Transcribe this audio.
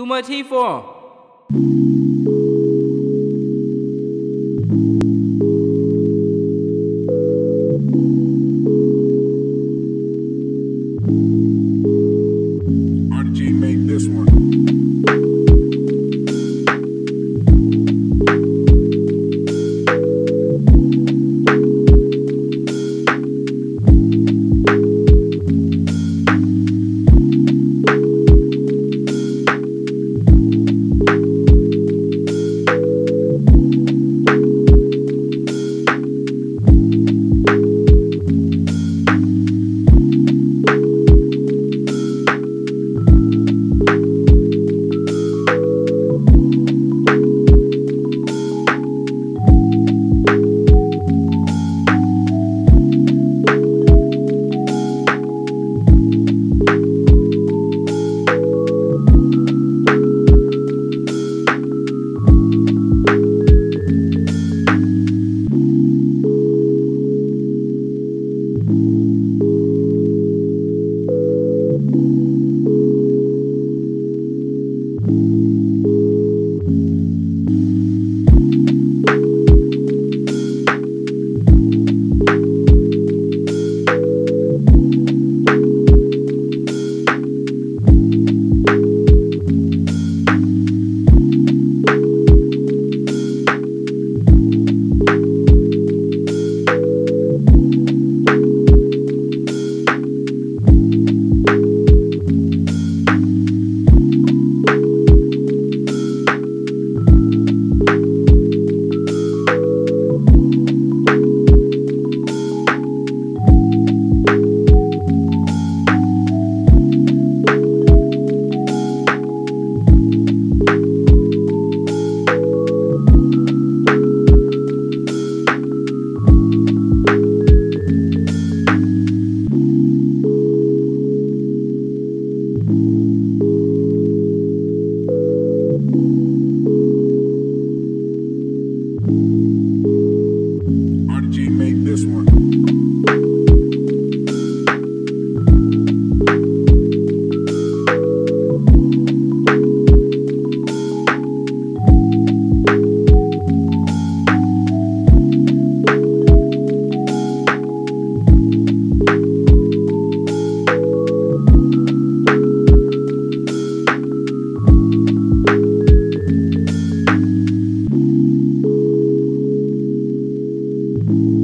Too 284. Thank you. Thank you.